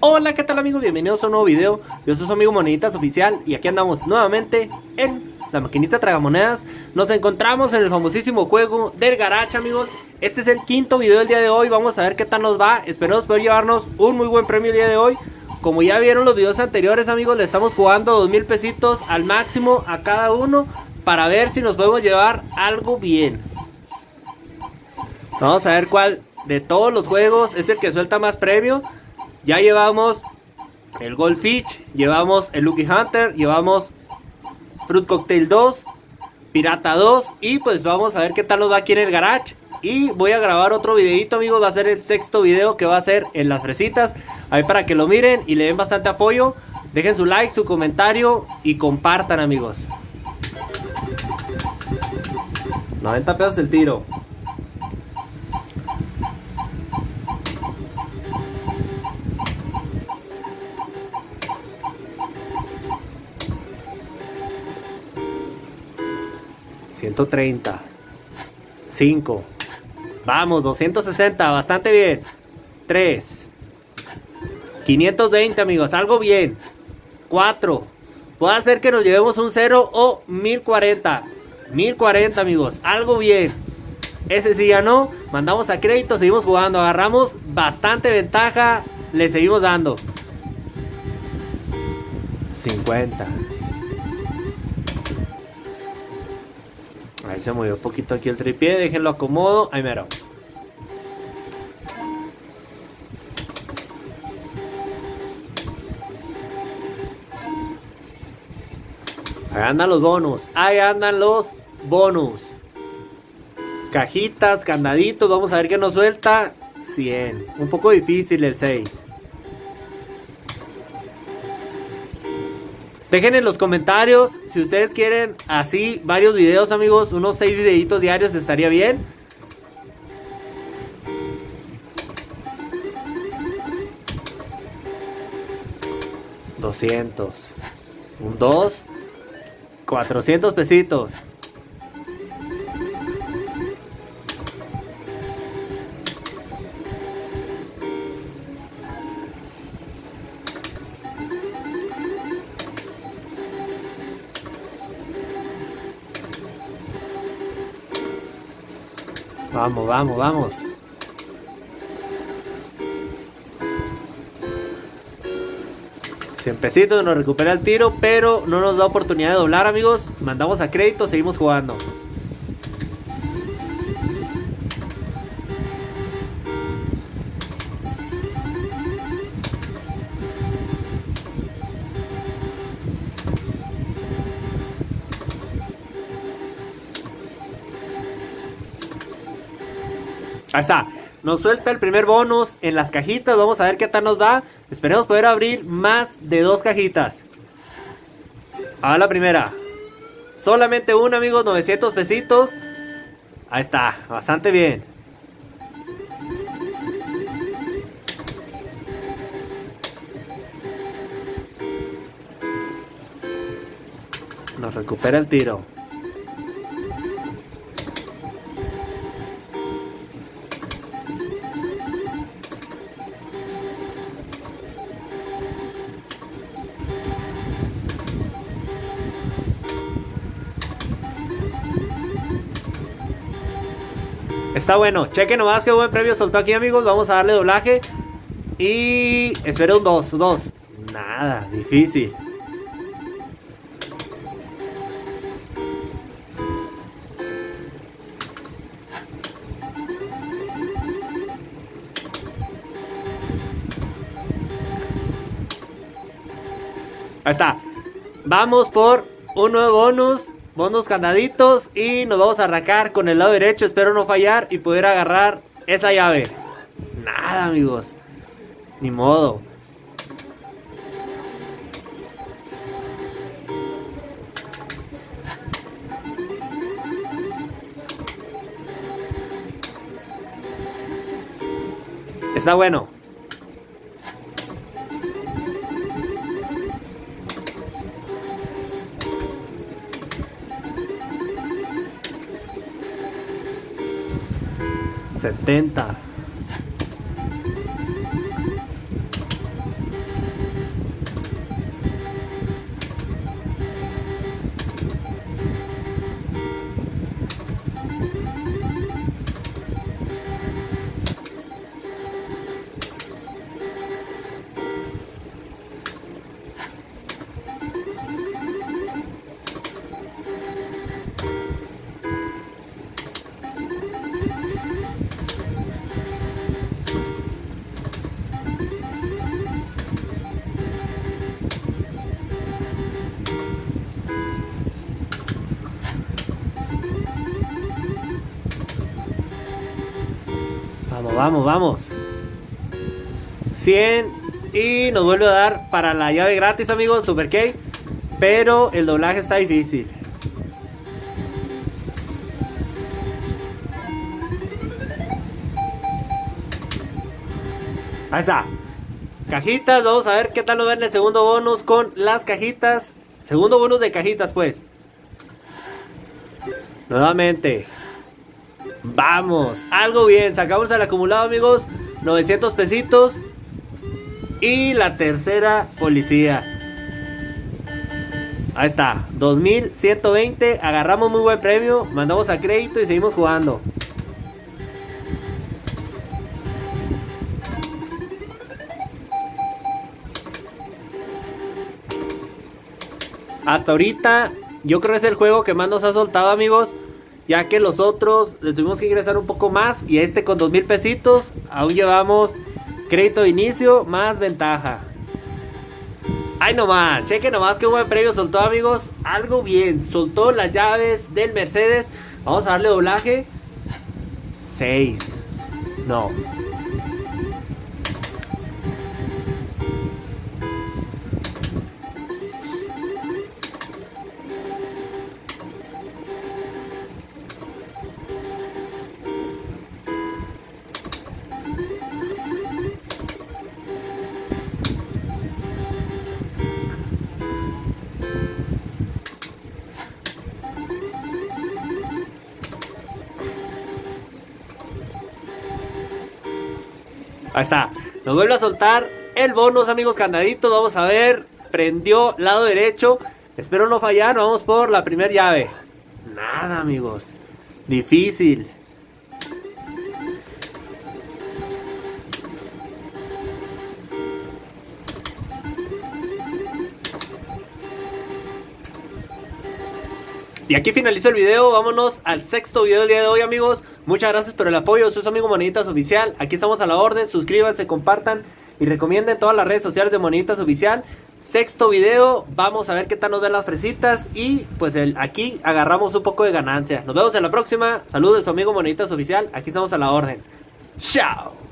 Hola, ¿qué tal amigos? Bienvenidos a un nuevo video. Yo soy su amigo Moneditas Oficial y aquí andamos nuevamente en la maquinita tragamonedas. Nos encontramos en el famosísimo juego del Garage, amigos. Este es el quinto video del día de hoy. Vamos a ver qué tal nos va. Esperemos poder llevarnos un muy buen premio el día de hoy. Como ya vieron los videos anteriores, amigos, le estamos jugando dos mil pesitos al máximo a cada uno para ver si nos podemos llevar algo bien. Vamos a ver cuál de todos los juegos es el que suelta más premio. Ya llevamos el Goldfish, llevamos el Lucky Hunter, llevamos Fruit Cocktail 2, Pirata 2 y pues vamos a ver qué tal nos va aquí en el garage. Y voy a grabar otro videito amigos, va a ser el sexto video que va a ser en las fresitas. Ahí para que lo miren y le den bastante apoyo. Dejen su like, su comentario y compartan amigos. 90 pesos el tiro. 130. 5. Vamos, 260, bastante bien. 3. 520 amigos, algo bien. 4. Puede ser que nos llevemos un 0 o 1040. 1040 amigos, algo bien. Ese sí ya no. Mandamos a crédito, seguimos jugando. Agarramos bastante ventaja. Le seguimos dando. 50. Se movió un poquito aquí el tripié, déjenlo acomodo, ahí mero. Ahí andan los bonus, ahí andan los bonus. Cajitas, candaditos, vamos a ver qué nos suelta. 100, un poco difícil el 6. Dejen en los comentarios si ustedes quieren así varios videos, amigos. Unos 6 videitos diarios estaría bien. $200 Un 2. 400 pesitos. Vamos, vamos, vamos. Siempecito nos recupera el tiro, pero no nos da oportunidad de doblar, amigos. Mandamos a crédito, seguimos jugando. Ahí está. Nos suelta el primer bonus en las cajitas. Vamos a ver qué tal nos va. Esperemos poder abrir más de dos cajitas. A la primera. Solamente una, amigos. 900 pesitos. Ahí está. Bastante bien. Nos recupera el tiro. Está bueno. Chequen nomás que buen premio soltó aquí, amigos. Vamos a darle doblaje. Y espero un 2, 2. Nada, difícil. Ahí está. Vamos por un nuevo bonus bonus candaditos y nos vamos a arrancar con el lado derecho. Espero no fallar y poder agarrar esa llave. Nada, amigos. Ni modo. Está bueno. 70. Vamos, vamos, vamos. 100 y nos vuelve a dar para la llave gratis, amigos, Super K. Pero el doblaje está difícil. Ahí está. Cajitas, vamos a ver qué tal nos ven el segundo bonus con las cajitas. Segundo bonus de cajitas, pues. Nuevamente. Vamos, algo bien. Sacamos el acumulado, amigos. 900 pesitos. Y la tercera policía. Ahí está, 2120. Agarramos muy buen premio. Mandamos a crédito y seguimos jugando. Hasta ahorita, yo creo que es el juego que más nos ha soltado, amigos. Ya que los otros le tuvimos que ingresar un poco más. Y este con dos mil pesitos, aún llevamos crédito de inicio más ventaja. Ay nomás, cheque nomás que buen premio soltó amigos. Algo bien, soltó las llaves del Mercedes. Vamos a darle doblaje. 6. No, Ahí está. Nos vuelve a soltar el bonus, amigos, candadito. Vamos a ver. Prendió lado derecho. Espero no fallar. Vamos por la primera llave. Nada, amigos. Difícil. Y aquí finalizo el video, vámonos al sexto video del día de hoy amigos Muchas gracias por el apoyo, soy su amigo Monitas Oficial Aquí estamos a la orden, suscríbanse, compartan y recomienden todas las redes sociales de Monitas Oficial. Sexto video, vamos a ver qué tal nos ven las fresitas Y pues el, aquí agarramos un poco de ganancia. Nos vemos en la próxima, saludos su amigo Monitas Oficial Aquí estamos a la orden. Chao